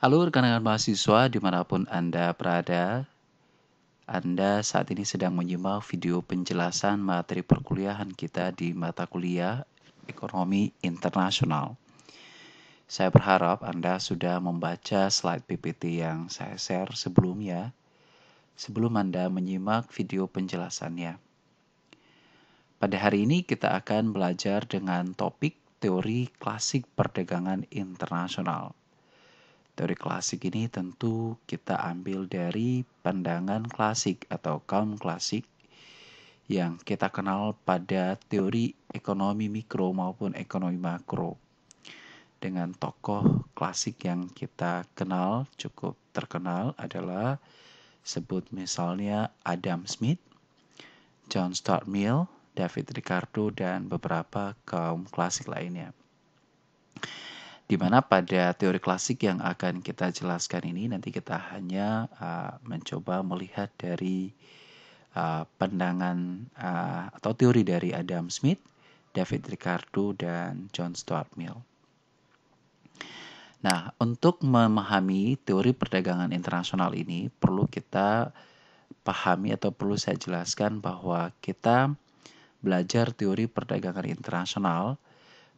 Halo rekan-rekan mahasiswa di mana pun Anda berada. Anda saat ini sedang menyimak video penjelasan materi perkuliahan kita di mata kuliah Ekonomi Internasional. Saya berharap Anda sudah membaca slide PPT yang saya share sebelumnya sebelum Anda menyimak video penjelasannya. Pada hari ini kita akan belajar dengan topik teori klasik perdagangan internasional. Teori klasik ini tentu kita ambil dari pandangan klasik atau kaum klasik yang kita kenal pada teori ekonomi mikro maupun ekonomi makro. Dengan tokoh klasik yang kita kenal cukup terkenal adalah sebut misalnya Adam Smith, John Stuart Mill, David Ricardo, dan beberapa kaum klasik lainnya di mana pada teori klasik yang akan kita jelaskan ini nanti kita hanya uh, mencoba melihat dari uh, pandangan uh, atau teori dari Adam Smith, David Ricardo, dan John Stuart Mill. Nah, untuk memahami teori perdagangan internasional ini perlu kita pahami atau perlu saya jelaskan bahwa kita belajar teori perdagangan internasional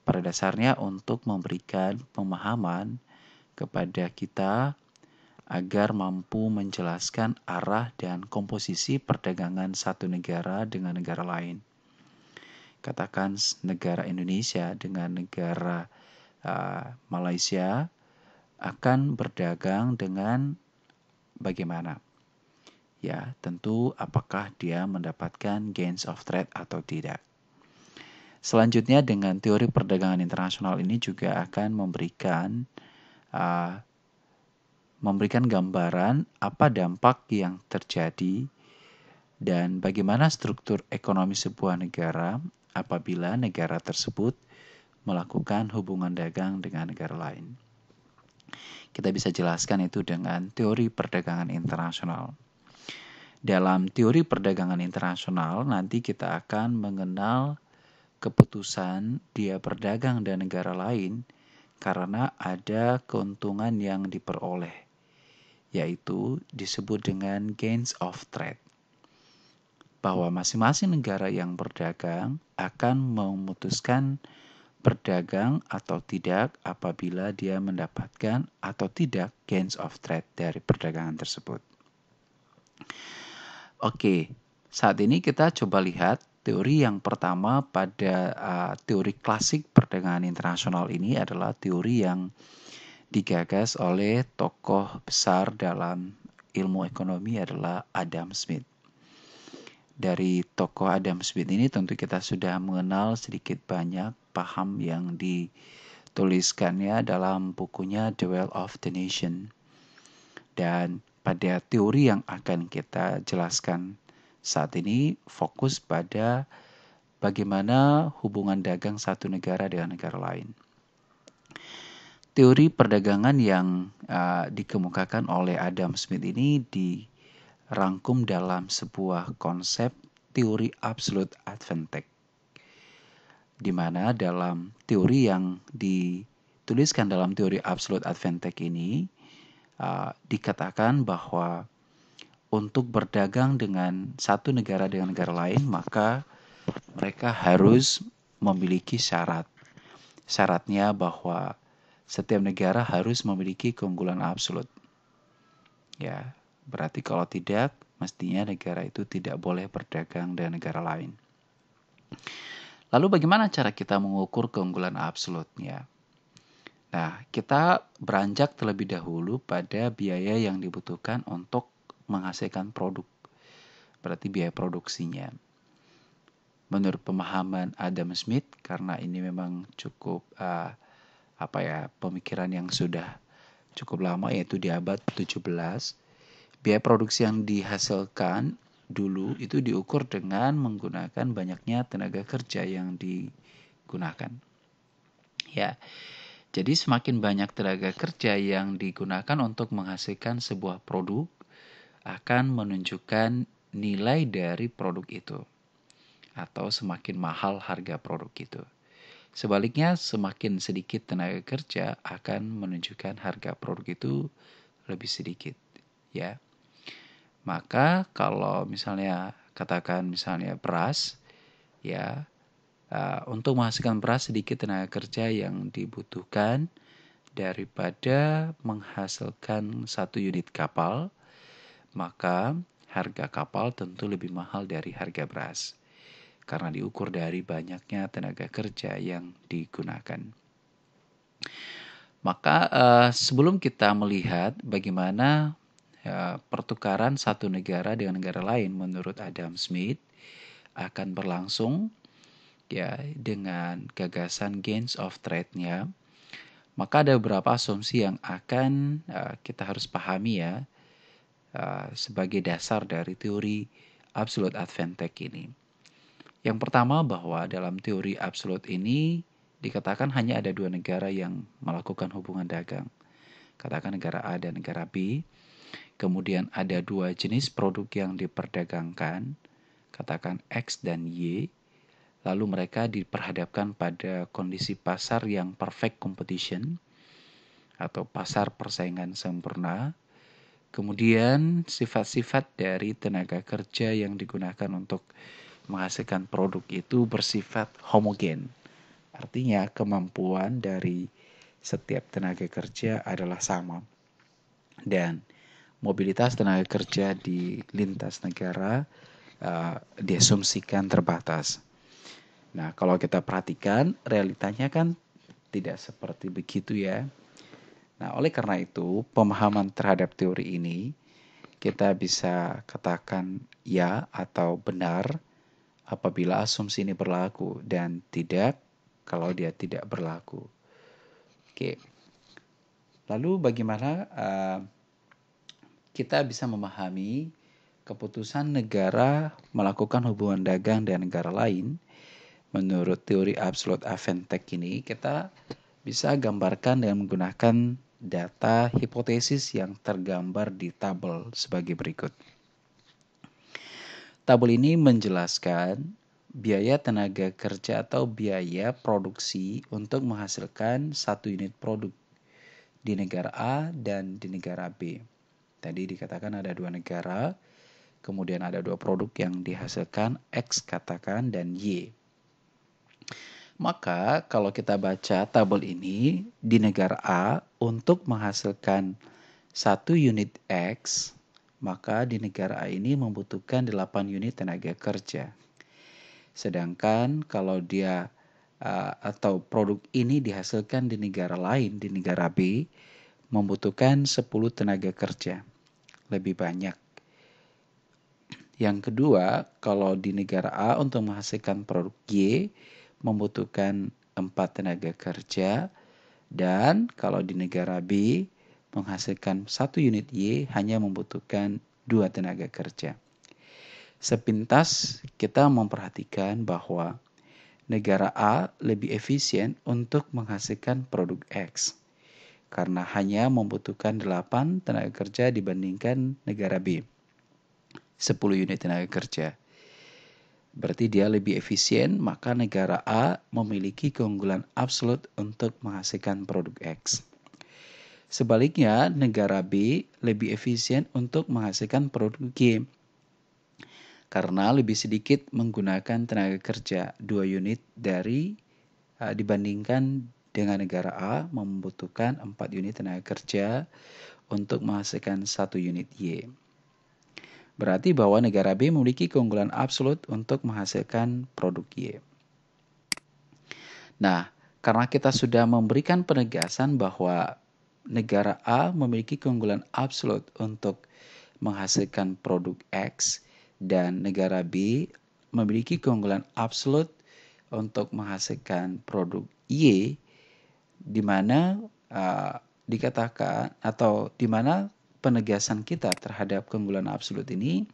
pada dasarnya untuk memberikan pemahaman kepada kita agar mampu menjelaskan arah dan komposisi perdagangan satu negara dengan negara lain. Katakan negara Indonesia dengan negara uh, Malaysia akan berdagang dengan bagaimana? Ya, tentu apakah dia mendapatkan gains of trade atau tidak. Selanjutnya dengan teori perdagangan internasional ini juga akan memberikan uh, memberikan gambaran apa dampak yang terjadi dan bagaimana struktur ekonomi sebuah negara apabila negara tersebut melakukan hubungan dagang dengan negara lain. Kita bisa jelaskan itu dengan teori perdagangan internasional. Dalam teori perdagangan internasional nanti kita akan mengenal keputusan dia berdagang dengan negara lain karena ada keuntungan yang diperoleh, yaitu disebut dengan gains of trade. Bahwa masing-masing negara yang berdagang akan memutuskan berdagang atau tidak apabila dia mendapatkan atau tidak gains of trade dari perdagangan tersebut. Oke, saat ini kita coba lihat Teori yang pertama pada uh, teori klasik perdagangan internasional ini adalah teori yang digagas oleh tokoh besar dalam ilmu ekonomi adalah Adam Smith. Dari tokoh Adam Smith ini tentu kita sudah mengenal sedikit banyak paham yang dituliskannya dalam bukunya The Wealth of the Nation. Dan pada teori yang akan kita jelaskan saat ini fokus pada bagaimana hubungan dagang satu negara dengan negara lain. Teori perdagangan yang uh, dikemukakan oleh Adam Smith ini dirangkum dalam sebuah konsep teori absolute advantage. Di mana dalam teori yang dituliskan dalam teori absolute advantage ini uh, dikatakan bahwa untuk berdagang dengan satu negara dengan negara lain, maka mereka harus memiliki syarat. Syaratnya bahwa setiap negara harus memiliki keunggulan absolut. Ya, berarti kalau tidak, mestinya negara itu tidak boleh berdagang dengan negara lain. Lalu bagaimana cara kita mengukur keunggulan absolutnya? Nah, kita beranjak terlebih dahulu pada biaya yang dibutuhkan untuk menghasilkan produk. Berarti biaya produksinya. Menurut pemahaman Adam Smith, karena ini memang cukup uh, apa ya pemikiran yang sudah cukup lama yaitu di abad 17, biaya produksi yang dihasilkan dulu itu diukur dengan menggunakan banyaknya tenaga kerja yang digunakan. Ya. Jadi semakin banyak tenaga kerja yang digunakan untuk menghasilkan sebuah produk, akan menunjukkan nilai dari produk itu atau semakin mahal harga produk itu. Sebaliknya, semakin sedikit tenaga kerja akan menunjukkan harga produk itu lebih sedikit, ya. Maka kalau misalnya katakan misalnya beras, ya, uh, untuk menghasilkan beras sedikit tenaga kerja yang dibutuhkan daripada menghasilkan satu unit kapal, maka harga kapal tentu lebih mahal dari harga beras karena diukur dari banyaknya tenaga kerja yang digunakan. Maka uh, sebelum kita melihat bagaimana uh, pertukaran satu negara dengan negara lain menurut Adam Smith akan berlangsung ya dengan gagasan gains of trade-nya, maka ada beberapa asumsi yang akan uh, kita harus pahami ya uh, sebagai dasar dari teori absolute advantage ini. Yang pertama bahwa dalam teori absolut ini dikatakan hanya ada dua negara yang melakukan hubungan dagang. Katakan negara A dan negara B. Kemudian ada dua jenis produk yang diperdagangkan, katakan X dan Y. Lalu mereka diperhadapkan pada kondisi pasar yang perfect competition atau pasar persaingan sempurna. Kemudian sifat-sifat dari tenaga kerja yang digunakan untuk menghasilkan produk itu bersifat homogen. Artinya kemampuan dari setiap tenaga kerja adalah sama. Dan mobilitas tenaga kerja di lintas negara uh, diasumsikan terbatas. Nah, kalau kita perhatikan realitanya kan tidak seperti begitu ya. Nah, oleh karena itu, pemahaman terhadap teori ini kita bisa katakan ya atau benar apabila asumsi ini berlaku dan tidak kalau dia tidak berlaku. Oke. Lalu bagaimana uh, kita bisa memahami keputusan negara melakukan hubungan dagang dengan negara lain menurut teori absolute advantage ini kita bisa gambarkan dengan menggunakan data hipotesis yang tergambar di tabel sebagai berikut. Tabel ini menjelaskan biaya tenaga kerja atau biaya produksi untuk menghasilkan satu unit produk di negara A dan di negara B. Tadi dikatakan ada dua negara, kemudian ada dua produk yang dihasilkan X katakan dan Y. Maka kalau kita baca tabel ini di negara A untuk menghasilkan satu unit X maka di negara A ini membutuhkan 8 unit tenaga kerja. Sedangkan kalau dia uh, atau produk ini dihasilkan di negara lain, di negara B, membutuhkan 10 tenaga kerja. Lebih banyak. Yang kedua, kalau di negara A untuk menghasilkan produk Y membutuhkan 4 tenaga kerja dan kalau di negara B menghasilkan satu unit Y hanya membutuhkan dua tenaga kerja. Sepintas kita memperhatikan bahwa negara A lebih efisien untuk menghasilkan produk X karena hanya membutuhkan 8 tenaga kerja dibandingkan negara B. 10 unit tenaga kerja. Berarti dia lebih efisien, maka negara A memiliki keunggulan absolut untuk menghasilkan produk X. Sebaliknya, negara B lebih efisien untuk menghasilkan produk G karena lebih sedikit menggunakan tenaga kerja dua unit dari uh, dibandingkan dengan negara A membutuhkan 4 unit tenaga kerja untuk menghasilkan satu unit Y. Berarti bahwa negara B memiliki keunggulan absolut untuk menghasilkan produk Y. Nah, karena kita sudah memberikan penegasan bahwa negara A memiliki keunggulan absolut untuk menghasilkan produk X dan negara B memiliki keunggulan absolut untuk menghasilkan produk Y di mana uh, dikatakan atau di mana penegasan kita terhadap keunggulan absolut ini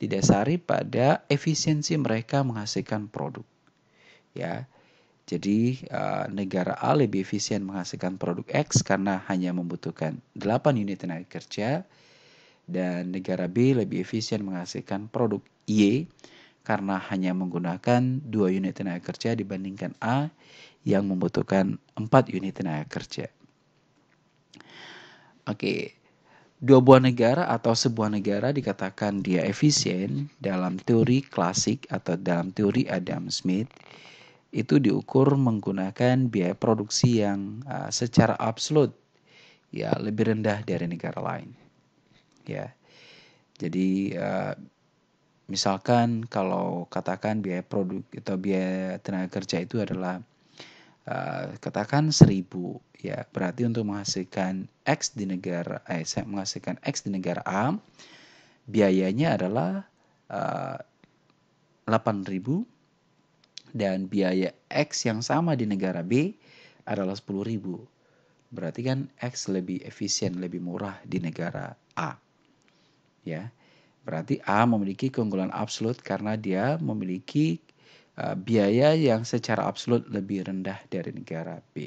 didasari pada efisiensi mereka menghasilkan produk. Ya. Jadi uh, negara A lebih efisien menghasilkan produk X karena hanya membutuhkan 8 unit tenaga kerja dan negara B lebih efisien menghasilkan produk Y karena hanya menggunakan dua unit tenaga kerja dibandingkan A yang membutuhkan 4 unit tenaga kerja. Oke, dua buah negara atau sebuah negara dikatakan dia efisien dalam teori klasik atau dalam teori Adam Smith itu diukur menggunakan biaya produksi yang uh, secara absolut ya lebih rendah dari negara lain. Ya. Jadi uh, misalkan kalau katakan biaya produk atau biaya tenaga kerja itu adalah uh, katakan seribu ya. Berarti untuk menghasilkan x di negara eh saya menghasilkan x di negara A biayanya adalah uh, eh, 8000 dan biaya x yang sama di negara B adalah 10.000 berarti kan x lebih efisien lebih murah di negara A ya. Berarti A memiliki keunggulan absolut karena dia memiliki uh, biaya yang secara absolut lebih rendah dari negara B.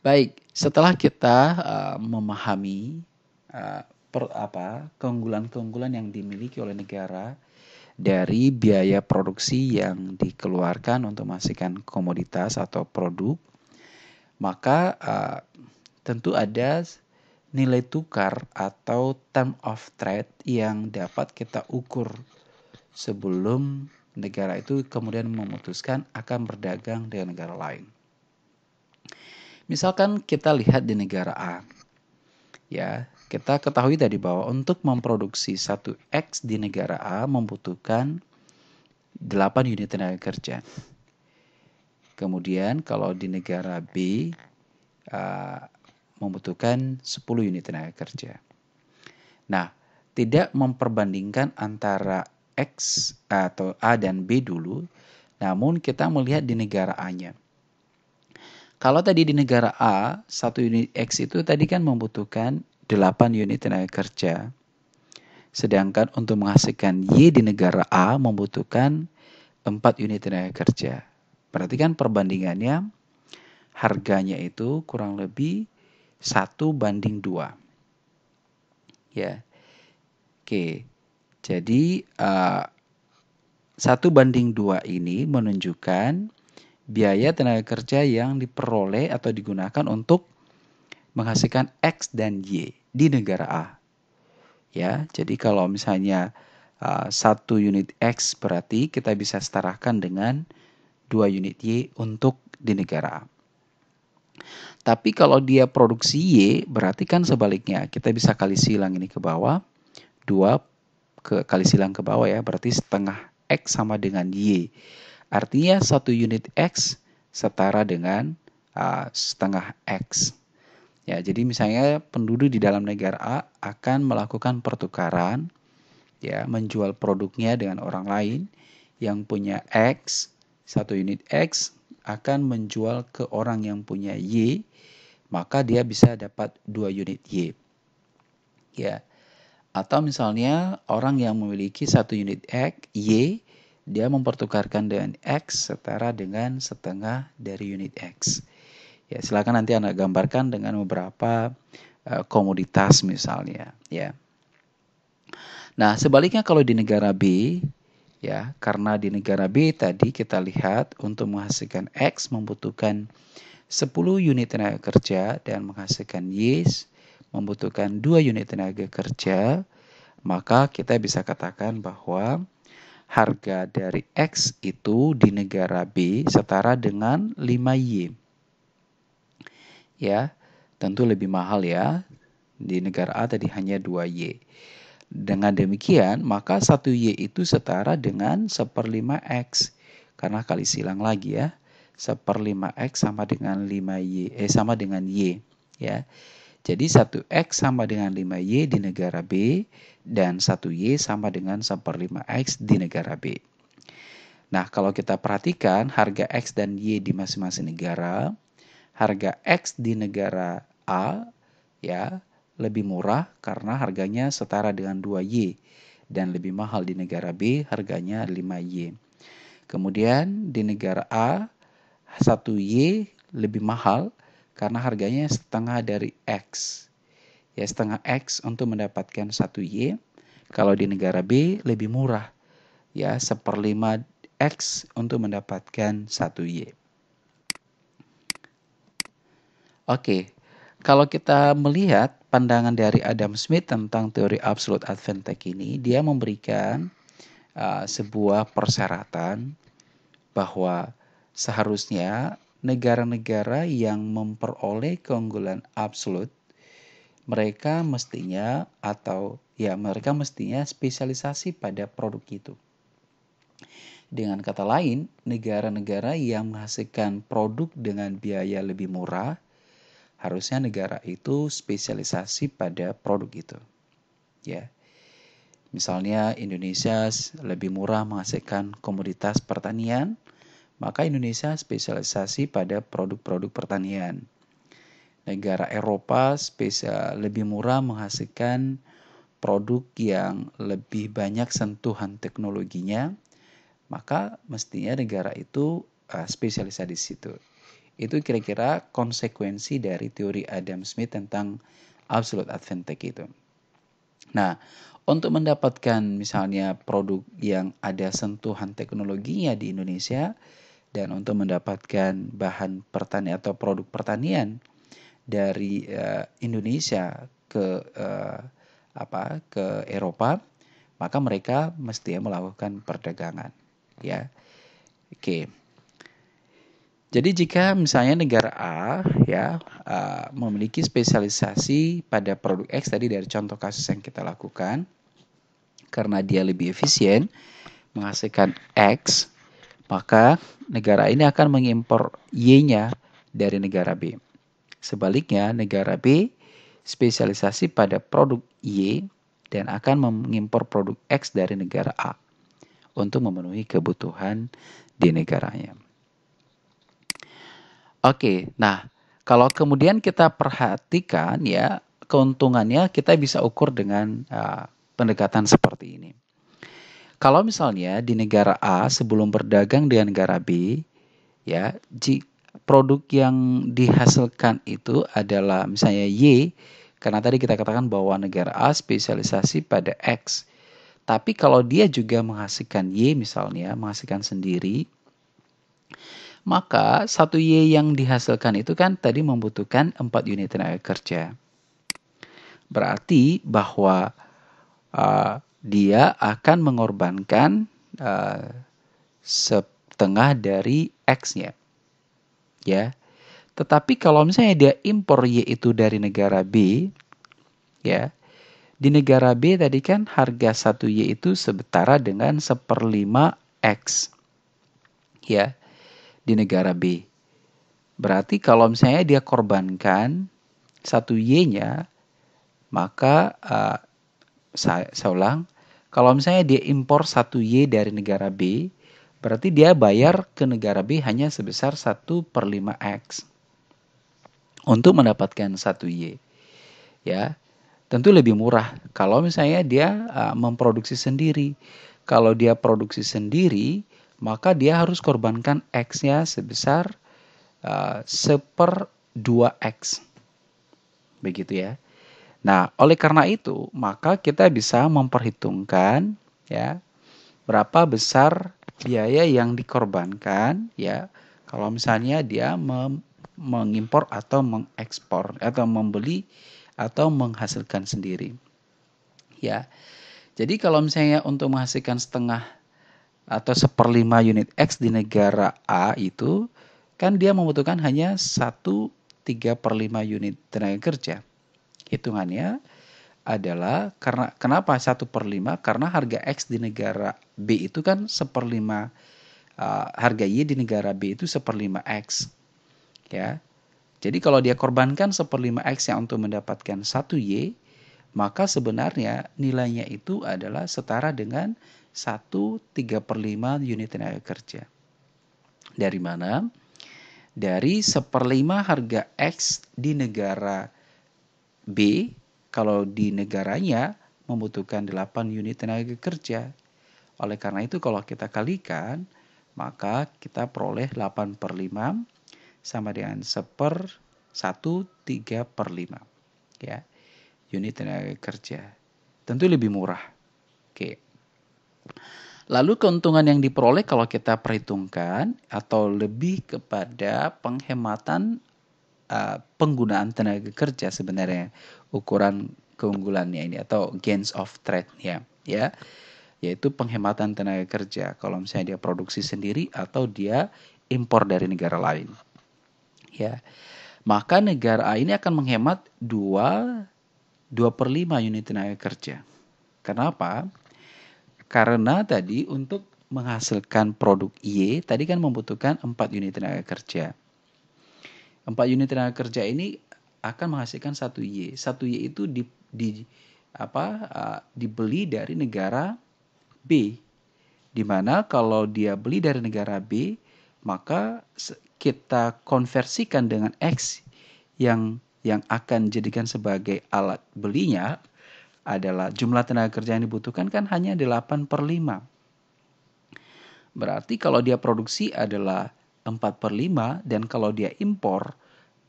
Baik, setelah kita uh, memahami uh, per, apa keunggulan-keunggulan yang dimiliki oleh negara dari biaya produksi yang dikeluarkan untuk menghasilkan komoditas atau produk, maka uh, tentu ada nilai tukar atau term of trade yang dapat kita ukur sebelum negara itu kemudian memutuskan akan berdagang dengan negara lain. Misalkan kita lihat di negara A. Ya, kita ketahui tadi bahwa untuk memproduksi satu X di negara A membutuhkan 8 unit tenaga kerja. Kemudian kalau di negara B uh, membutuhkan 10 unit tenaga kerja. Nah, tidak memperbandingkan antara X atau A dan B dulu, namun kita melihat di negara A-nya. Kalau tadi di negara A, satu unit X itu tadi kan membutuhkan 8 unit tenaga kerja. Sedangkan untuk menghasilkan Y di negara A membutuhkan 4 unit tenaga kerja. Berarti kan perbandingannya harganya itu kurang lebih 1 banding 2. Ya. Oke. Jadi uh, 1 banding 2 ini menunjukkan biaya tenaga kerja yang diperoleh atau digunakan untuk menghasilkan X dan Y di negara A. Ya, jadi kalau misalnya uh, satu unit X berarti kita bisa setarakan dengan dua unit Y untuk di negara A. Tapi kalau dia produksi Y, berarti kan sebaliknya. Kita bisa kali silang ini ke bawah. dua ke kali silang ke bawah ya, berarti setengah X sama dengan Y. Artinya satu unit X setara dengan uh, setengah X. Ya, jadi misalnya penduduk di dalam negara A akan melakukan pertukaran ya, menjual produknya dengan orang lain yang punya X, satu unit X akan menjual ke orang yang punya Y, maka dia bisa dapat dua unit Y. Ya. Atau misalnya orang yang memiliki satu unit X, Y, dia mempertukarkan dengan X setara dengan setengah dari unit X. Ya, silakan nanti Anda gambarkan dengan beberapa uh, komoditas misalnya, ya. Nah, sebaliknya kalau di negara B, ya, karena di negara B tadi kita lihat untuk menghasilkan X membutuhkan 10 unit tenaga kerja dan menghasilkan Y membutuhkan 2 unit tenaga kerja, maka kita bisa katakan bahwa harga dari X itu di negara B setara dengan 5Y. Ya, tentu lebih mahal ya. Di negara A tadi hanya 2Y. Dengan demikian, maka 1Y itu setara dengan 1 per 5X. Karena kali silang lagi ya. 1 per 5X sama dengan 5Y, eh sama dengan Y. Ya. Jadi 1X sama dengan 5Y di negara B dan 1Y sama dengan 1 per 5X di negara B. Nah, kalau kita perhatikan harga X dan Y di masing-masing negara, harga X di negara A ya lebih murah karena harganya setara dengan 2Y dan lebih mahal di negara B harganya 5Y. Kemudian di negara A 1Y lebih mahal karena harganya setengah dari X. Ya, setengah X untuk mendapatkan satu Y. Kalau di negara B lebih murah ya seperlima X untuk mendapatkan 1Y. Oke, kalau kita melihat pandangan dari Adam Smith tentang teori absolute advantage ini, dia memberikan uh, sebuah persyaratan bahwa seharusnya negara-negara yang memperoleh keunggulan absolut mereka mestinya atau ya mereka mestinya spesialisasi pada produk itu. Dengan kata lain, negara-negara yang menghasilkan produk dengan biaya lebih murah, harusnya negara itu spesialisasi pada produk itu. Ya. Misalnya Indonesia lebih murah menghasilkan komoditas pertanian, maka Indonesia spesialisasi pada produk-produk pertanian. Negara Eropa spesial lebih murah menghasilkan produk yang lebih banyak sentuhan teknologinya, maka mestinya negara itu uh, spesialisasi di situ. Itu kira-kira konsekuensi dari teori Adam Smith tentang absolute advantage itu. Nah, untuk mendapatkan misalnya produk yang ada sentuhan teknologinya di Indonesia dan untuk mendapatkan bahan pertanian atau produk pertanian dari uh, Indonesia ke uh, apa ke Eropa, maka mereka mesti melakukan perdagangan ya. Oke. Jadi jika misalnya negara A ya uh, memiliki spesialisasi pada produk X tadi dari contoh kasus yang kita lakukan karena dia lebih efisien menghasilkan X, maka negara ini akan mengimpor Y-nya dari negara B. Sebaliknya, negara B spesialisasi pada produk Y dan akan mengimpor produk X dari negara A untuk memenuhi kebutuhan di negaranya. Oke, nah kalau kemudian kita perhatikan ya keuntungannya kita bisa ukur dengan uh, pendekatan seperti ini. Kalau misalnya di negara A sebelum berdagang dengan negara B, ya, produk yang dihasilkan itu adalah misalnya Y, karena tadi kita katakan bahwa negara A spesialisasi pada X. Tapi kalau dia juga menghasilkan Y misalnya, menghasilkan sendiri, maka satu Y yang dihasilkan itu kan tadi membutuhkan 4 unit tenaga kerja. Berarti bahwa uh, dia akan mengorbankan uh, setengah dari X-nya. Ya. Tetapi kalau misalnya dia impor Y itu dari negara B, ya, di negara B tadi kan harga 1Y itu setara dengan seperlima X. Ya, di negara B. Berarti kalau misalnya dia korbankan 1Y-nya, maka uh, saya, saya ulang, kalau misalnya dia impor 1Y dari negara B, berarti dia bayar ke negara B hanya sebesar 1 per 5X untuk mendapatkan 1Y. Ya, tentu lebih murah kalau misalnya dia uh, memproduksi sendiri. Kalau dia produksi sendiri, maka dia harus korbankan X-nya sebesar uh, seper 2X. Begitu ya. Nah, oleh karena itu, maka kita bisa memperhitungkan ya berapa besar biaya yang dikorbankan ya kalau misalnya dia mengimpor atau mengekspor atau membeli atau menghasilkan sendiri. Ya. Jadi kalau misalnya untuk menghasilkan setengah atau seperlima unit X di negara A itu kan dia membutuhkan hanya satu tiga per lima unit tenaga kerja. Hitungannya adalah karena kenapa satu per lima karena harga X di negara B itu kan seperlima uh, harga Y di negara B itu seperlima X ya jadi kalau dia korbankan seperlima X yang untuk mendapatkan satu Y, maka sebenarnya nilainya itu adalah setara dengan 1 3 per 5 unit tenaga kerja. Dari mana? Dari seperlima harga X di negara B, kalau di negaranya membutuhkan 8 unit tenaga kerja. Oleh karena itu kalau kita kalikan, maka kita peroleh 8 per 5 sama dengan seper 1 3 per 5 ya unit tenaga kerja. Tentu lebih murah. Oke. Lalu keuntungan yang diperoleh kalau kita perhitungkan atau lebih kepada penghematan uh, penggunaan tenaga kerja sebenarnya ukuran keunggulannya ini atau gains of trade ya. Ya yaitu penghematan tenaga kerja. Kalau misalnya dia produksi sendiri atau dia impor dari negara lain ya. Maka negara A ini akan menghemat 2 2 per 5 unit tenaga kerja. Kenapa? Karena tadi untuk menghasilkan produk Y tadi kan membutuhkan 4 unit tenaga kerja 4 unit tenaga kerja ini akan menghasilkan satu Y satu Y itu di, di apa uh, dibeli dari negara B. Di mana kalau dia beli dari negara B, maka kita konversikan dengan X yang yang akan jadikan sebagai alat belinya adalah jumlah tenaga kerja yang dibutuhkan kan hanya 8 per 5. Berarti kalau dia produksi adalah 4 per 5 dan kalau dia impor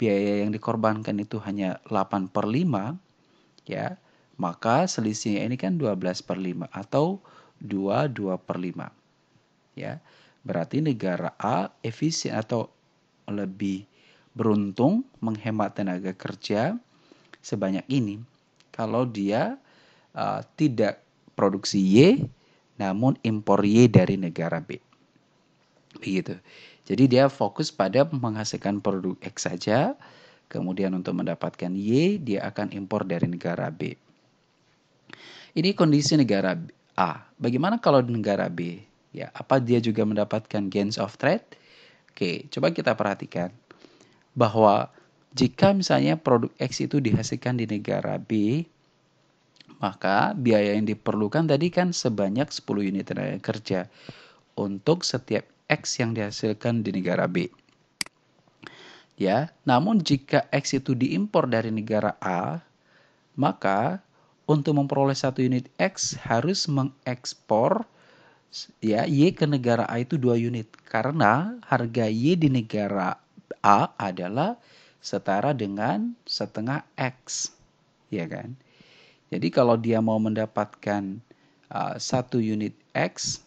biaya yang dikorbankan itu hanya 8 per 5 ya maka selisihnya ini kan 12 per 5 atau 2 2 per 5. Ya. Berarti negara A efisien atau lebih beruntung menghemat tenaga kerja sebanyak ini kalau dia uh, tidak produksi Y namun impor Y dari negara B. Begitu. Jadi dia fokus pada menghasilkan produk X saja, kemudian untuk mendapatkan Y dia akan impor dari negara B. Ini kondisi negara A. Bagaimana kalau negara B? Ya, apa dia juga mendapatkan gains of trade? Oke, coba kita perhatikan bahwa jika misalnya produk X itu dihasilkan di negara B, maka biaya yang diperlukan tadi kan sebanyak 10 unit tenaga kerja untuk setiap X yang dihasilkan di negara B. Ya, namun jika X itu diimpor dari negara A, maka untuk memperoleh satu unit X harus mengekspor ya Y ke negara A itu dua unit karena harga Y di negara A adalah setara dengan setengah X ya kan jadi kalau dia mau mendapatkan uh, satu unit X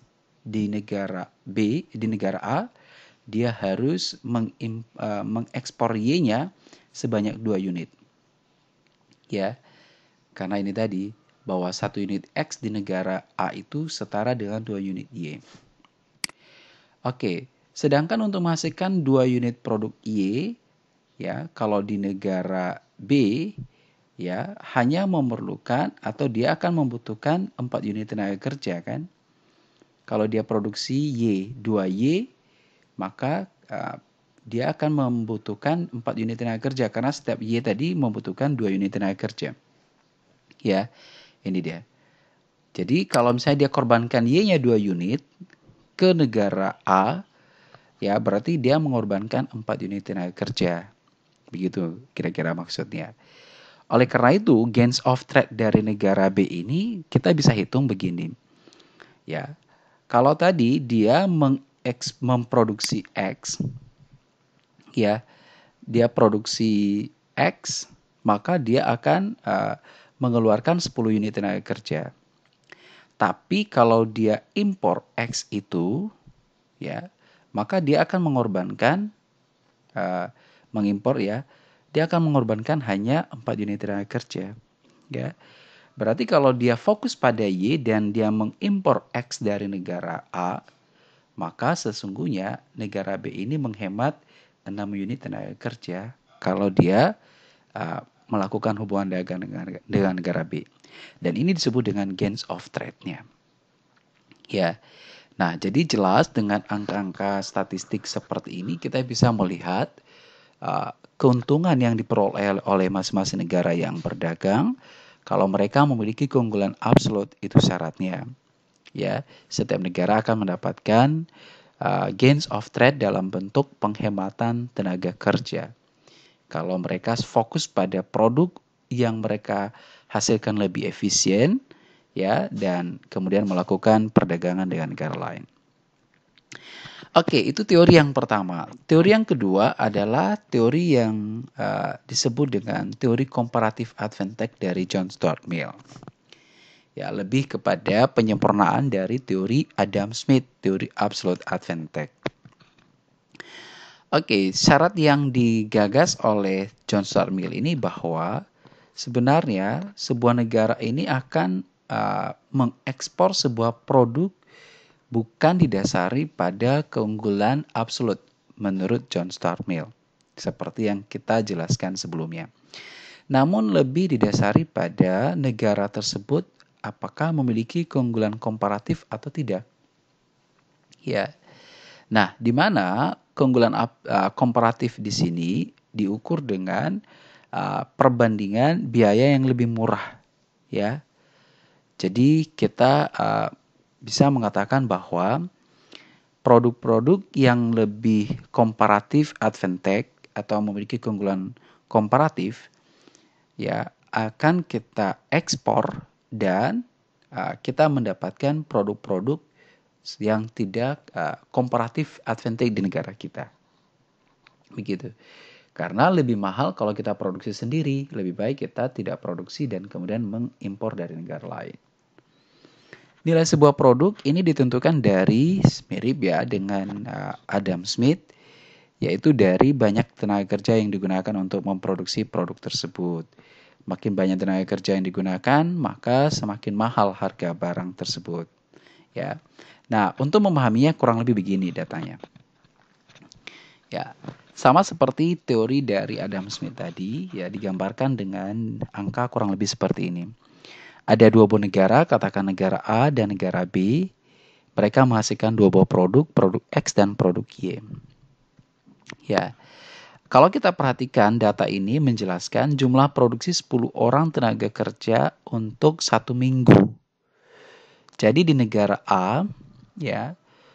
di negara B di negara A dia harus uh, mengekspor Y-nya sebanyak dua unit ya karena ini tadi bahwa satu unit X di negara A itu setara dengan dua unit Y. Oke, sedangkan untuk menghasilkan dua unit produk Y, ya kalau di negara B, ya hanya memerlukan atau dia akan membutuhkan 4 unit tenaga kerja kan. Kalau dia produksi Y 2Y, maka uh, dia akan membutuhkan 4 unit tenaga kerja karena setiap Y tadi membutuhkan 2 unit tenaga kerja ya. Ini dia. Jadi kalau misalnya dia korbankan Y-nya 2 unit ke negara A, ya berarti dia mengorbankan 4 unit tenaga kerja. Begitu kira-kira maksudnya. Oleh karena itu, gains of trade dari negara B ini kita bisa hitung begini. Ya. Kalau tadi dia memproduksi X ya, dia produksi X, maka dia akan uh, mengeluarkan 10 unit tenaga kerja. Tapi kalau dia impor X itu, ya, maka dia akan mengorbankan uh, mengimpor ya, dia akan mengorbankan hanya 4 unit tenaga kerja, ya. Berarti kalau dia fokus pada Y dan dia mengimpor X dari negara A, maka sesungguhnya negara B ini menghemat 6 unit tenaga kerja kalau dia uh, melakukan hubungan dagang dengan, dengan negara B. Dan ini disebut dengan gains of trade-nya. Ya. Nah, jadi jelas dengan angka-angka statistik seperti ini kita bisa melihat uh, keuntungan yang diperoleh oleh masing-masing negara yang berdagang kalau mereka memiliki keunggulan absolut itu syaratnya. Ya, setiap negara akan mendapatkan uh, gains of trade dalam bentuk penghematan tenaga kerja kalau mereka fokus pada produk yang mereka hasilkan lebih efisien ya dan kemudian melakukan perdagangan dengan negara lain. Oke, itu teori yang pertama. Teori yang kedua adalah teori yang uh, disebut dengan teori comparative advantage dari John Stuart Mill. Ya, lebih kepada penyempurnaan dari teori Adam Smith, teori absolute advantage. Oke, syarat yang digagas oleh John Stuart Mill ini bahwa sebenarnya sebuah negara ini akan uh, mengekspor sebuah produk bukan didasari pada keunggulan absolut menurut John Stuart Mill, seperti yang kita jelaskan sebelumnya. Namun lebih didasari pada negara tersebut apakah memiliki keunggulan komparatif atau tidak. Ya. Nah, di mana keunggulan uh, komparatif di sini diukur dengan uh, perbandingan biaya yang lebih murah ya. Jadi kita uh, bisa mengatakan bahwa produk-produk yang lebih komparatif advantage atau memiliki keunggulan komparatif ya akan kita ekspor dan uh, kita mendapatkan produk-produk yang tidak uh, komparatif advantage di negara kita. Begitu. Karena lebih mahal kalau kita produksi sendiri, lebih baik kita tidak produksi dan kemudian mengimpor dari negara lain. Nilai sebuah produk ini ditentukan dari mirip ya dengan uh, Adam Smith, yaitu dari banyak tenaga kerja yang digunakan untuk memproduksi produk tersebut. Makin banyak tenaga kerja yang digunakan, maka semakin mahal harga barang tersebut. Ya. Nah, untuk memahaminya kurang lebih begini datanya. Ya, sama seperti teori dari Adam Smith tadi, ya digambarkan dengan angka kurang lebih seperti ini. Ada dua buah negara, katakan negara A dan negara B. Mereka menghasilkan dua buah produk, produk X dan produk Y. Ya. Kalau kita perhatikan data ini menjelaskan jumlah produksi 10 orang tenaga kerja untuk satu minggu. Jadi di negara A ya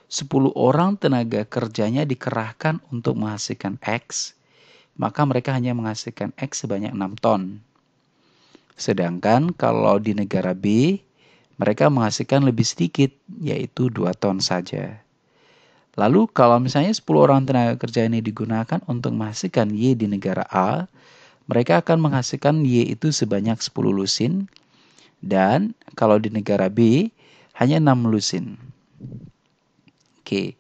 10 orang tenaga kerjanya dikerahkan untuk menghasilkan X, maka mereka hanya menghasilkan X sebanyak 6 ton. Sedangkan kalau di negara B, mereka menghasilkan lebih sedikit, yaitu 2 ton saja. Lalu kalau misalnya 10 orang tenaga kerja ini digunakan untuk menghasilkan Y di negara A, mereka akan menghasilkan Y itu sebanyak 10 lusin, dan kalau di negara B, hanya 6 lusin. Oke.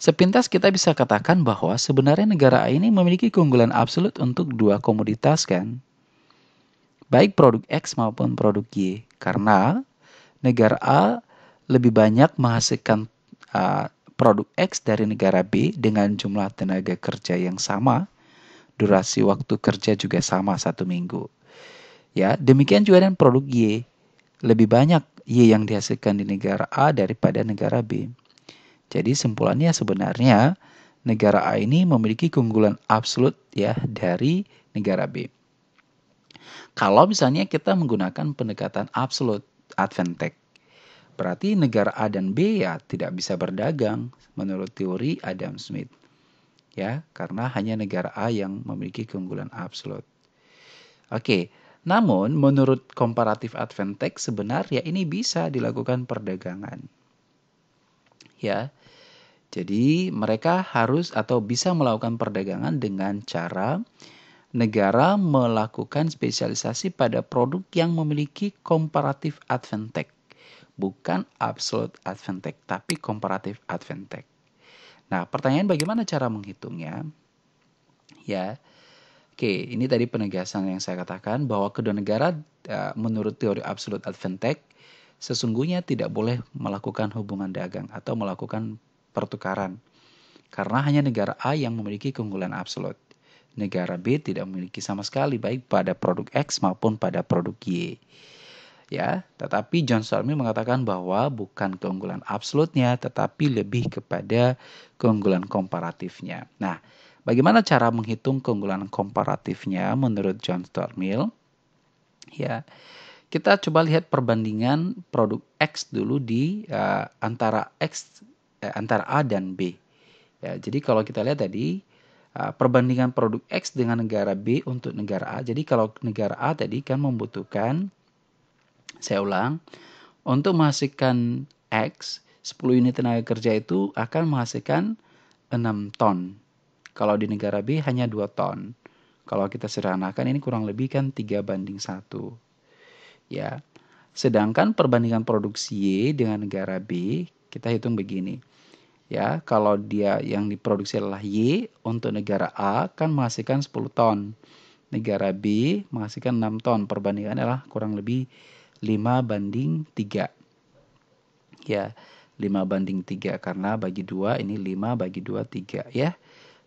Sepintas kita bisa katakan bahwa sebenarnya negara A ini memiliki keunggulan absolut untuk dua komoditas kan. Baik produk X maupun produk Y. Karena negara A lebih banyak menghasilkan uh, produk X dari negara B dengan jumlah tenaga kerja yang sama, durasi waktu kerja juga sama satu minggu. Ya, demikian juga dengan produk Y. Lebih banyak Y yang dihasilkan di negara A daripada negara B. Jadi simpulannya sebenarnya negara A ini memiliki keunggulan absolut ya dari negara B. Kalau misalnya kita menggunakan pendekatan absolute advantage, berarti negara A dan B ya tidak bisa berdagang menurut teori Adam Smith. Ya, karena hanya negara A yang memiliki keunggulan absolut. Oke, namun menurut comparative advantage sebenarnya ini bisa dilakukan perdagangan. Ya. Jadi mereka harus atau bisa melakukan perdagangan dengan cara negara melakukan spesialisasi pada produk yang memiliki comparative advantage. Bukan absolute advantage, tapi comparative advantage. Nah, pertanyaan bagaimana cara menghitungnya? Ya, oke, ini tadi penegasan yang saya katakan bahwa kedua negara uh, menurut teori absolute advantage sesungguhnya tidak boleh melakukan hubungan dagang atau melakukan pertukaran. Karena hanya negara A yang memiliki keunggulan absolut. Negara B tidak memiliki sama sekali baik pada produk X maupun pada produk Y. Ya, tetapi John Stormy mengatakan bahwa bukan keunggulan absolutnya tetapi lebih kepada keunggulan komparatifnya. Nah, bagaimana cara menghitung keunggulan komparatifnya menurut John Mill? Ya, kita coba lihat perbandingan produk X dulu di uh, antara X eh, antara A dan B. Ya, jadi kalau kita lihat tadi perbandingan produk X dengan negara B untuk negara A. Jadi kalau negara A tadi kan membutuhkan saya ulang untuk menghasilkan X 10 unit tenaga kerja itu akan menghasilkan 6 ton. Kalau di negara B hanya 2 ton. Kalau kita sederhanakan ini kurang lebih kan 3 banding 1. Ya. Sedangkan perbandingan produksi Y dengan negara B, kita hitung begini. Ya, kalau dia yang diproduksi adalah Y untuk negara A kan menghasilkan 10 ton. Negara B menghasilkan 6 ton. Perbandingan adalah kurang lebih 5 banding 3. Ya, 5 banding 3 karena bagi 2 ini 5 bagi 2 3 ya.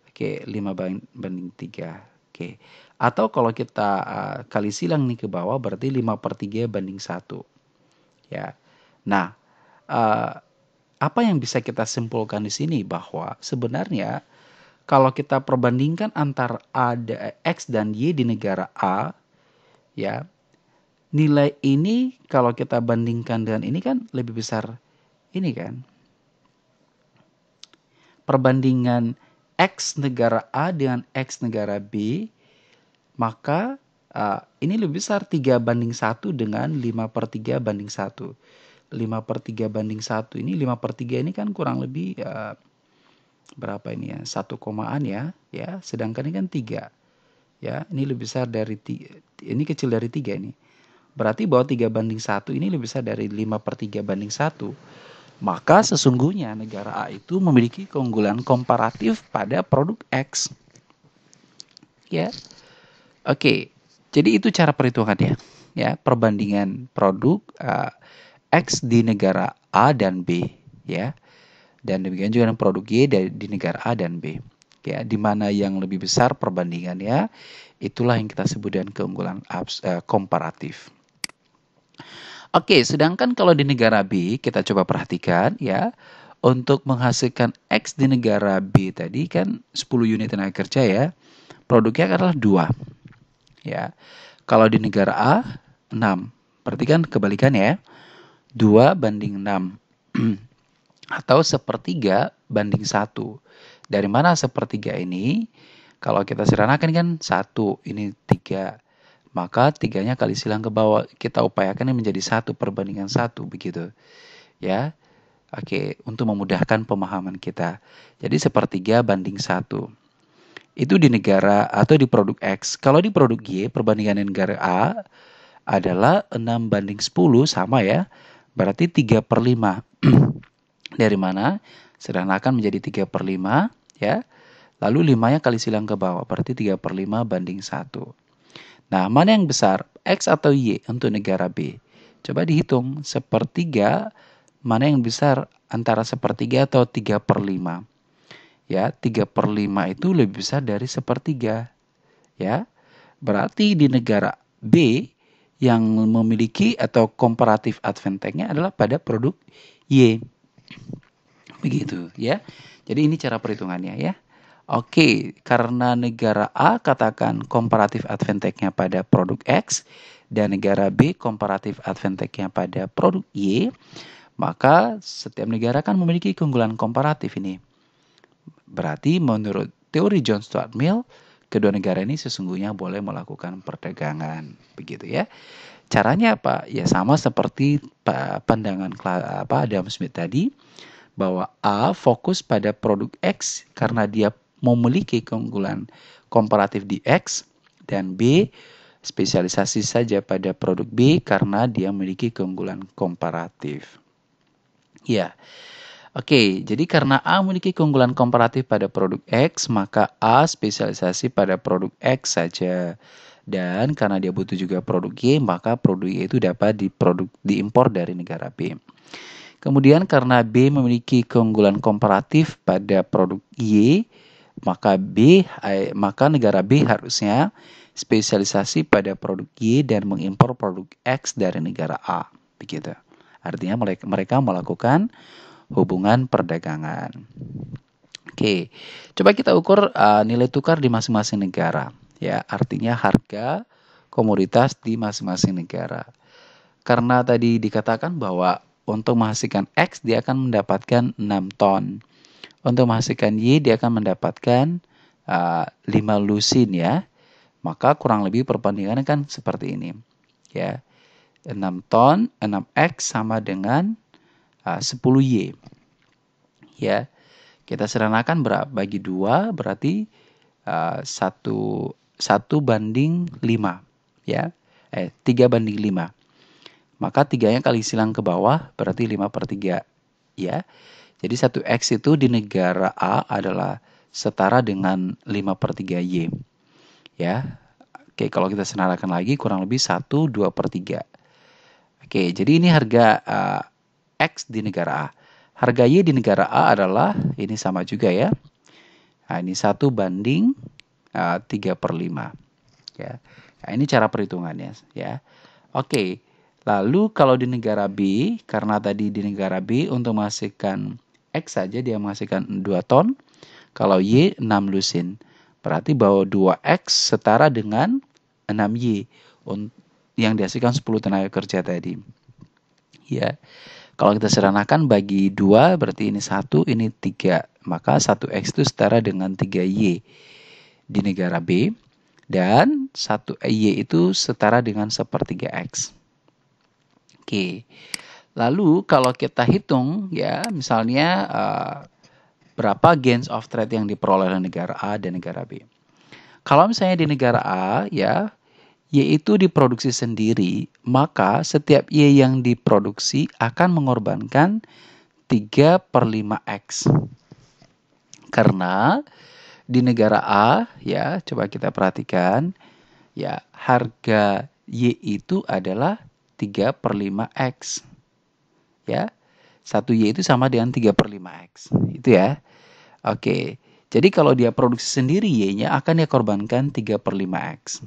Oke, 5 banding 3. Oke. Atau kalau kita uh, kali silang nih ke bawah berarti 5 per 3 banding 1. Ya. Nah, uh, apa yang bisa kita simpulkan di sini bahwa sebenarnya kalau kita perbandingkan antara A X dan Y di negara A ya nilai ini kalau kita bandingkan dengan ini kan lebih besar ini kan. Perbandingan X negara A dengan X negara B maka uh, ini lebih besar 3 banding 1 dengan 5 per 3 banding 1 5 per 3 banding 1 ini 5 per 3 ini kan kurang lebih ya, berapa ini ya? Satu komaan ya ya. Sedangkan ini kan 3 ya. Ini lebih besar dari ini kecil dari 3 ini. Berarti bahwa 3 banding 1 ini lebih besar dari 5 per 3 banding 1 maka sesungguhnya negara A itu memiliki keunggulan komparatif pada produk X. Ya. Oke. Jadi itu cara perhitungannya ya. Perbandingan produk uh, X di negara A dan B ya. Dan demikian juga dengan produk Y di negara A dan B. Ya, di mana yang lebih besar perbandingannya itulah yang kita sebut dengan keunggulan abs, uh, komparatif. Oke, sedangkan kalau di negara B kita coba perhatikan ya, untuk menghasilkan X di negara B tadi kan 10 unit tenaga kerja ya. Produknya adalah 2. Ya. Kalau di negara A 6. Berarti kan kebalikannya ya 2 banding 6 atau sepertiga banding 1. Dari mana sepertiga ini? Kalau kita sederhanakan kan 1, ini 3. Maka tiganya kali silang ke bawah. Kita upayakan menjadi satu perbandingan satu begitu. Ya. Oke, untuk memudahkan pemahaman kita. Jadi sepertiga banding satu. Itu di negara atau di produk X. Kalau di produk Y, perbandingan negara A adalah 6 banding 10 sama ya. Berarti 3 per 5. Dari mana? Sederhanakan menjadi 3 per 5. ya. Lalu 5-nya kali silang ke bawah. Berarti 3 per 5 banding 1. Nah, mana yang besar? X atau Y untuk negara B? Coba dihitung. Sepertiga, mana yang besar? Antara sepertiga atau 3 per 5? Ya, 3 per 5 itu lebih besar dari sepertiga. Ya, berarti di negara B yang memiliki atau komparatif advantage-nya adalah pada produk Y. Begitu ya. Jadi ini cara perhitungannya ya. Oke, karena negara A katakan komparatif advantage-nya pada produk X dan negara B komparatif advantage-nya pada produk Y, maka setiap negara kan memiliki keunggulan komparatif ini. Berarti menurut teori John Stuart Mill, kedua negara ini sesungguhnya boleh melakukan perdagangan begitu ya caranya apa ya sama seperti pandangan apa Adam Smith tadi bahwa A fokus pada produk X karena dia memiliki keunggulan komparatif di X dan B spesialisasi saja pada produk B karena dia memiliki keunggulan komparatif. Ya. Oke, jadi karena A memiliki keunggulan komparatif pada produk X, maka A spesialisasi pada produk X saja. Dan karena dia butuh juga produk Y, maka produk Y itu dapat diproduk, diimpor dari negara B. Kemudian karena B memiliki keunggulan komparatif pada produk Y, maka B eh, maka negara B harusnya spesialisasi pada produk Y dan mengimpor produk X dari negara A. Begitu. Artinya mereka melakukan hubungan perdagangan. Oke, coba kita ukur uh, nilai tukar di masing-masing negara. Ya, artinya harga komoditas di masing-masing negara. Karena tadi dikatakan bahwa untuk menghasilkan X dia akan mendapatkan 6 ton. Untuk menghasilkan Y dia akan mendapatkan uh, 5 lusin ya. Maka kurang lebih perbandingannya kan seperti ini. Ya. 6 ton, 6X sama dengan uh, 10Y. Ya. Kita berapa bagi dua berarti uh, satu satu banding lima ya eh tiga banding lima maka tiganya kali silang ke bawah berarti 5 per 3 ya. Jadi satu X itu di negara A adalah setara dengan 5 per 3 Y. Ya. Oke, kalau kita senarakan lagi kurang lebih 1 2 per 3. Oke, jadi ini harga uh, X di negara A. Harga Y di negara A adalah ini sama juga ya. Nah, ini 1 banding uh, 3 per 5. Ya. Nah, ini cara perhitungannya ya. Oke. Lalu kalau di negara B, karena tadi di negara B untuk menghasilkan X saja dia menghasilkan 2 ton, kalau Y 6 lusin. Berarti bahwa 2X setara dengan 6Y yang dihasilkan 10 tenaga kerja tadi. Ya. Kalau kita sederhanakan bagi 2 berarti ini 1, ini 3. Maka 1X itu setara dengan 3Y di negara B. Dan 1Y itu setara dengan sepertiga X. Oke. Lalu kalau kita hitung ya misalnya uh, berapa gains of trade yang diperoleh oleh negara A dan negara B. Kalau misalnya di negara A ya Y itu diproduksi sendiri, maka setiap Y yang diproduksi akan mengorbankan 3 per 5X. Karena di negara A, ya coba kita perhatikan, ya harga Y itu adalah 3 per 5X. Ya, 1Y itu sama dengan 3 per 5X. Itu ya. Oke, jadi kalau dia produksi sendiri Y-nya akan dia korbankan 3 per 5X.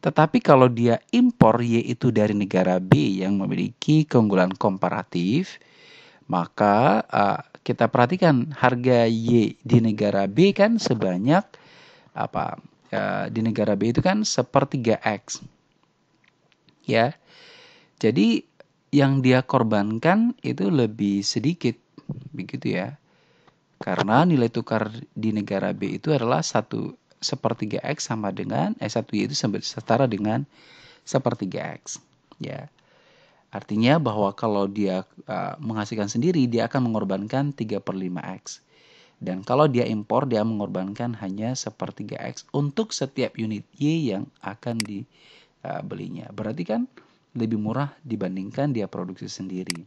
Tetapi kalau dia impor Y itu dari negara B yang memiliki keunggulan komparatif, maka uh, kita perhatikan harga Y di negara B kan sebanyak apa? Uh, di negara B itu kan sepertiga X. Ya. Jadi yang dia korbankan itu lebih sedikit begitu ya. Karena nilai tukar di negara B itu adalah satu sepertiga X sama dengan eh satu Y itu setara dengan sepertiga X. Ya. Artinya bahwa kalau dia uh, menghasilkan sendiri dia akan mengorbankan 3 per 5X. Dan kalau dia impor dia mengorbankan hanya sepertiga X untuk setiap unit Y yang akan dibelinya. Uh, Berarti kan lebih murah dibandingkan dia produksi sendiri.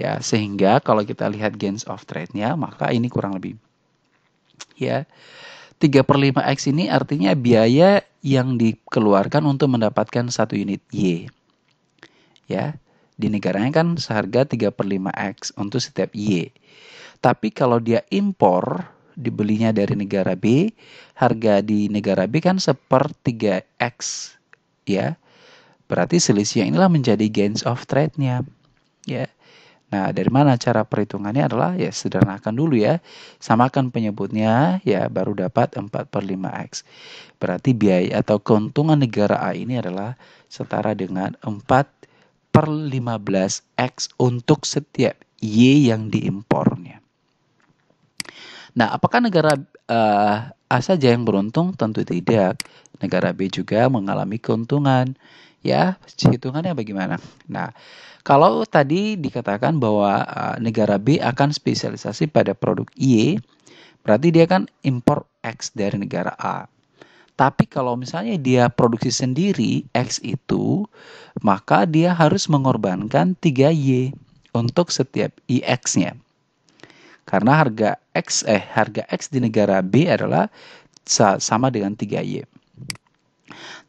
Ya, sehingga kalau kita lihat gains of trade-nya, maka ini kurang lebih. Ya, 3 per 5X ini artinya biaya yang dikeluarkan untuk mendapatkan satu unit Y. Ya, di negaranya kan seharga 3 per 5X untuk setiap Y. Tapi kalau dia impor, dibelinya dari negara B, harga di negara B kan sepertiga X. Ya, Berarti selisih yang inilah menjadi gains of trade-nya. Ya. Nah, dari mana cara perhitungannya adalah ya sederhanakan dulu ya. Samakan penyebutnya ya baru dapat 4 per 5X. Berarti biaya atau keuntungan negara A ini adalah setara dengan 4 per 15X untuk setiap Y yang diimpornya. Nah, apakah negara uh, A saja yang beruntung? Tentu tidak. Negara B juga mengalami keuntungan. Ya, hitungannya bagaimana? Nah, kalau tadi dikatakan bahwa uh, negara B akan spesialisasi pada produk Y, berarti dia kan impor X dari negara A. Tapi kalau misalnya dia produksi sendiri X itu, maka dia harus mengorbankan 3Y untuk setiap IX-nya. Karena harga X eh harga X di negara B adalah sama dengan 3Y.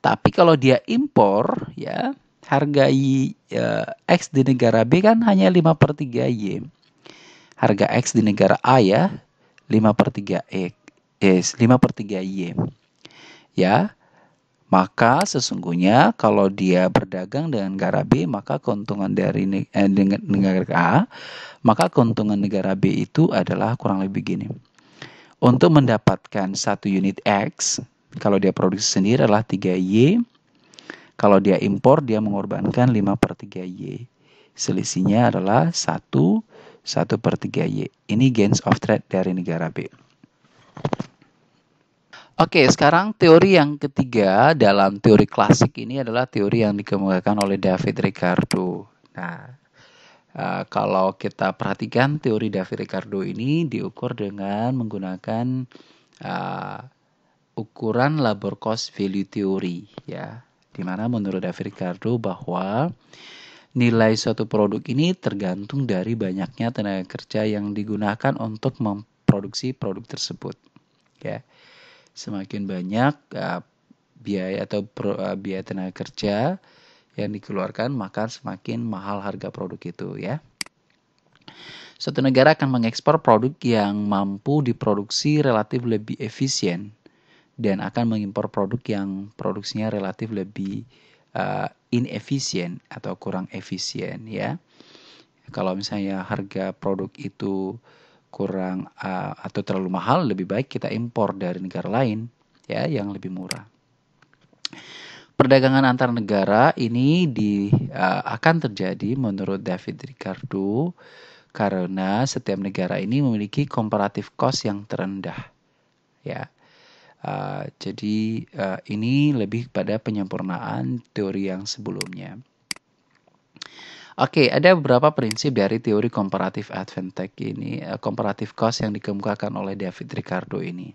Tapi kalau dia impor ya harga Y, uh, X di negara B kan hanya 5 per 3 Y. Harga X di negara A ya 5 per 3 X, eh, 5 per 3 Y. Ya, maka sesungguhnya kalau dia berdagang dengan negara B, maka keuntungan dari eh, negara A, maka keuntungan negara B itu adalah kurang lebih gini. Untuk mendapatkan satu unit X, kalau dia produksi sendiri adalah 3Y. Kalau dia impor, dia mengorbankan 5 per 3Y. Selisihnya adalah 1, 1 per 3Y. Ini gains of trade dari negara B. Oke, sekarang teori yang ketiga dalam teori klasik ini adalah teori yang dikemukakan oleh David Ricardo. Nah, uh, kalau kita perhatikan teori David Ricardo ini diukur dengan menggunakan uh, ukuran labor cost value theory ya. Di mana menurut David Ricardo bahwa nilai suatu produk ini tergantung dari banyaknya tenaga kerja yang digunakan untuk memproduksi produk tersebut. Ya, semakin banyak uh, biaya atau pro, uh, biaya tenaga kerja yang dikeluarkan, maka semakin mahal harga produk itu. Ya, suatu negara akan mengekspor produk yang mampu diproduksi relatif lebih efisien dan akan mengimpor produk yang produksinya relatif lebih uh, inefisien atau kurang efisien ya. Kalau misalnya harga produk itu kurang uh, atau terlalu mahal, lebih baik kita impor dari negara lain ya yang lebih murah. Perdagangan antar negara ini di, uh, akan terjadi menurut David Ricardo karena setiap negara ini memiliki comparative cost yang terendah. Ya. Uh, jadi uh, ini lebih pada penyempurnaan teori yang sebelumnya. Oke, ada beberapa prinsip dari teori comparative advantage ini, uh, comparative cost yang dikemukakan oleh David Ricardo ini.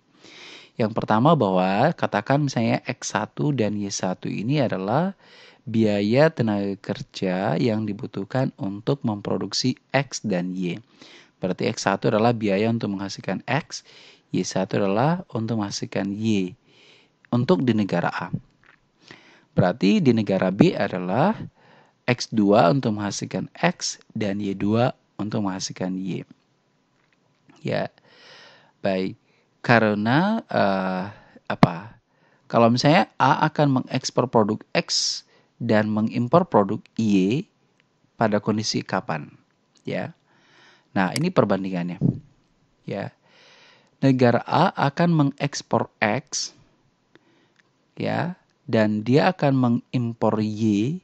Yang pertama bahwa katakan misalnya X1 dan Y1 ini adalah biaya tenaga kerja yang dibutuhkan untuk memproduksi X dan Y. Berarti X1 adalah biaya untuk menghasilkan X, Y1 adalah untuk menghasilkan Y untuk di negara A. Berarti di negara B adalah X2 untuk menghasilkan X dan Y2 untuk menghasilkan Y. Ya, baik. Karena uh, apa? Kalau misalnya A akan mengekspor produk X dan mengimpor produk Y pada kondisi kapan? Ya. Nah, ini perbandingannya. Ya negara A akan mengekspor X ya dan dia akan mengimpor Y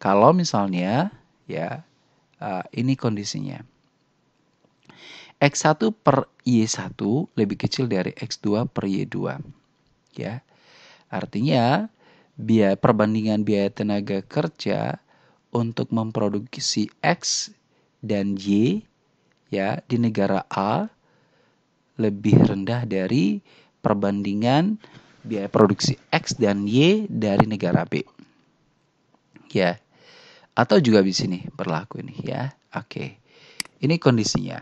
kalau misalnya ya uh, ini kondisinya X1 per Y1 lebih kecil dari X2 per Y2 ya artinya biaya perbandingan biaya tenaga kerja untuk memproduksi X dan Y ya di negara A lebih rendah dari perbandingan biaya produksi X dan Y dari negara B. Ya. Atau juga di sini berlaku ini ya. Oke. Ini kondisinya.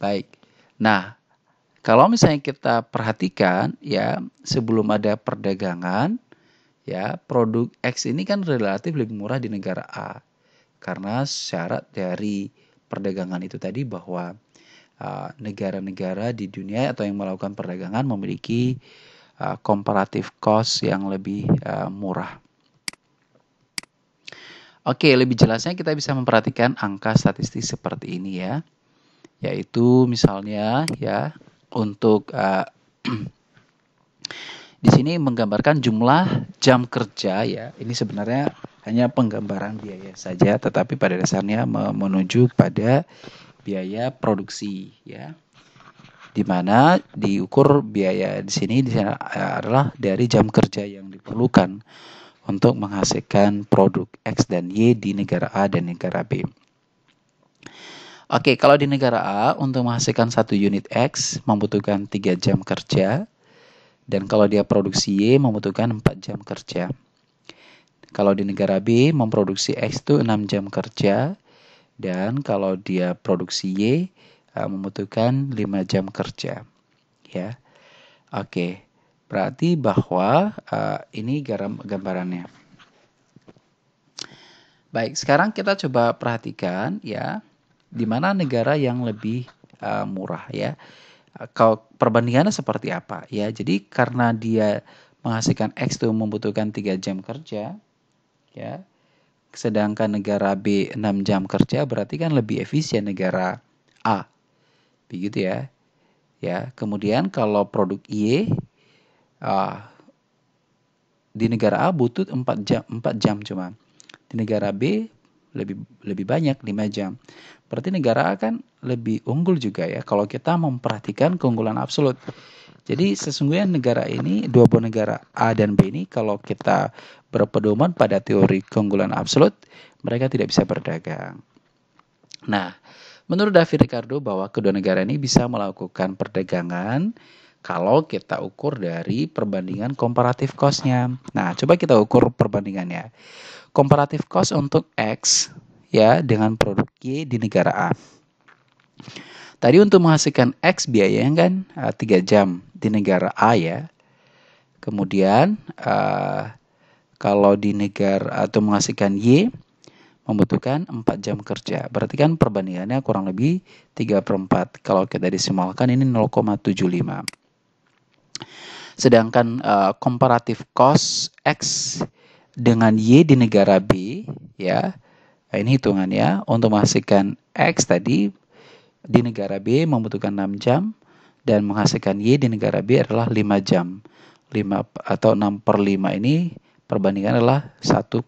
Baik. Nah, kalau misalnya kita perhatikan ya, sebelum ada perdagangan ya, produk X ini kan relatif lebih murah di negara A. Karena syarat dari perdagangan itu tadi bahwa Uh, negara-negara uh, di dunia atau yang melakukan perdagangan memiliki uh, comparative cost yang lebih uh, murah. Oke, lebih jelasnya kita bisa memperhatikan angka statistik seperti ini ya. Yaitu misalnya ya untuk uh, di sini menggambarkan jumlah jam kerja ya. Ini sebenarnya hanya penggambaran biaya saja tetapi pada dasarnya menuju pada biaya produksi ya di mana diukur biaya di sini di adalah dari jam kerja yang diperlukan untuk menghasilkan produk X dan Y di negara A dan negara B. Oke, kalau di negara A untuk menghasilkan satu unit X membutuhkan 3 jam kerja dan kalau dia produksi Y membutuhkan 4 jam kerja. Kalau di negara B memproduksi X itu 6 jam kerja dan kalau dia produksi Y uh, membutuhkan 5 jam kerja ya oke berarti bahwa uh, ini garam gambarannya baik sekarang kita coba perhatikan ya di mana negara yang lebih uh, murah ya kalau perbandingannya seperti apa ya jadi karena dia menghasilkan X itu membutuhkan 3 jam kerja ya sedangkan negara B 6 jam kerja berarti kan lebih efisien negara A. Begitu ya. Ya, kemudian kalau produk Y uh, di negara A butuh 4 jam 4 jam cuma. Di negara B lebih lebih banyak 5 jam. Berarti negara A kan lebih unggul juga ya kalau kita memperhatikan keunggulan absolut. Jadi sesungguhnya negara ini, dua buah negara A dan B ini kalau kita berpedoman pada teori keunggulan absolut, mereka tidak bisa berdagang. Nah, menurut David Ricardo bahwa kedua negara ini bisa melakukan perdagangan kalau kita ukur dari perbandingan komparatif cost-nya. Nah, coba kita ukur perbandingannya. Komparatif cost untuk X ya dengan produk Y di negara A. Tadi untuk menghasilkan X biaya kan uh, 3 jam di negara A ya. Kemudian uh, kalau di negara atau menghasilkan Y membutuhkan 4 jam kerja. Berarti kan perbandingannya kurang lebih 3 per 4. Kalau kita disimalkan ini 0,75. Sedangkan uh, comparative cost X dengan Y di negara B ya. Ini hitungannya untuk menghasilkan X tadi di negara B membutuhkan 6 jam dan menghasilkan Y di negara B adalah 5 jam. 5 atau 6 per 5 ini perbandingan adalah 1,2.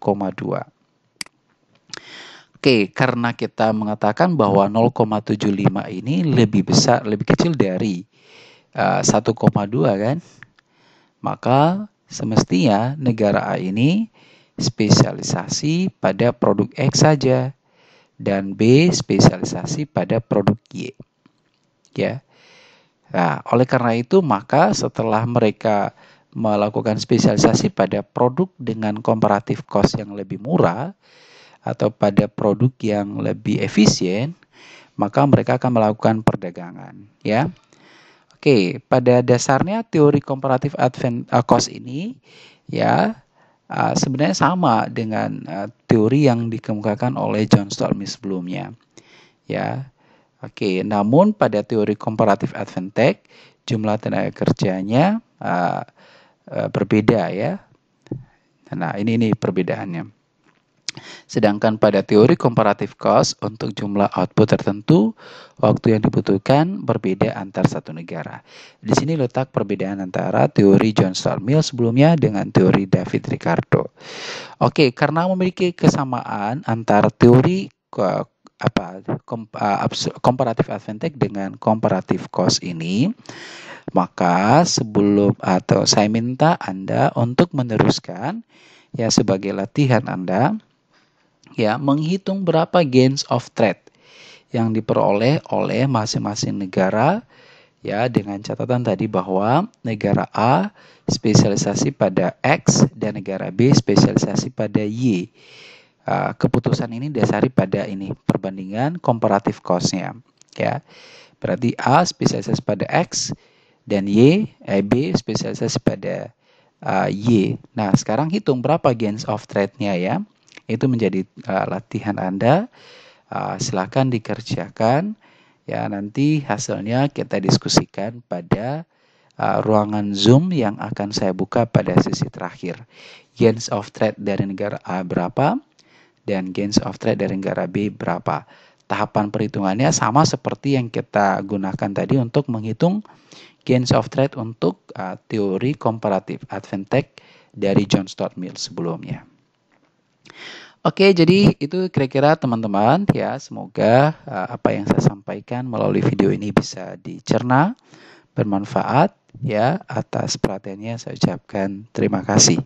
Oke, karena kita mengatakan bahwa 0,75 ini lebih besar, lebih kecil dari uh, 1,2 kan? Maka semestinya negara A ini spesialisasi pada produk X saja dan B spesialisasi pada produk Y. Ya. Nah, oleh karena itu maka setelah mereka melakukan spesialisasi pada produk dengan komparatif cost yang lebih murah atau pada produk yang lebih efisien, maka mereka akan melakukan perdagangan, ya. Oke, pada dasarnya teori komparatif advent uh, cost ini ya uh, sebenarnya sama dengan uh, teori yang dikemukakan oleh John Mill sebelumnya. Ya. Oke, namun pada teori komparatif advantage jumlah tenaga kerjanya uh, uh, berbeda ya. Nah, ini ini perbedaannya. Sedangkan pada teori comparative cost untuk jumlah output tertentu, waktu yang dibutuhkan berbeda antar satu negara. Di sini letak perbedaan antara teori John Stuart Mill sebelumnya dengan teori David Ricardo. Oke, karena memiliki kesamaan antara teori apa comparative advantage dengan comparative cost ini, maka sebelum atau saya minta Anda untuk meneruskan ya sebagai latihan Anda ya menghitung berapa gains of trade yang diperoleh oleh masing-masing negara ya dengan catatan tadi bahwa negara A spesialisasi pada X dan negara B spesialisasi pada Y. Uh, keputusan ini dasari pada ini perbandingan komparatif cost-nya ya. Berarti A spesialisasi pada X dan Y, eh, B spesialisasi pada uh, Y. Nah, sekarang hitung berapa gains of trade-nya ya itu menjadi uh, latihan Anda. Uh, silakan dikerjakan. Ya, nanti hasilnya kita diskusikan pada uh, ruangan Zoom yang akan saya buka pada sesi terakhir. Gains of trade dari negara A berapa dan gains of trade dari negara B berapa. Tahapan perhitungannya sama seperti yang kita gunakan tadi untuk menghitung gains of trade untuk uh, teori comparative advantage dari John Stuart Mill sebelumnya. Oke, jadi itu kira-kira teman-teman ya. Semoga uh, apa yang saya sampaikan melalui video ini bisa dicerna, bermanfaat ya. Atas perhatiannya saya ucapkan terima kasih.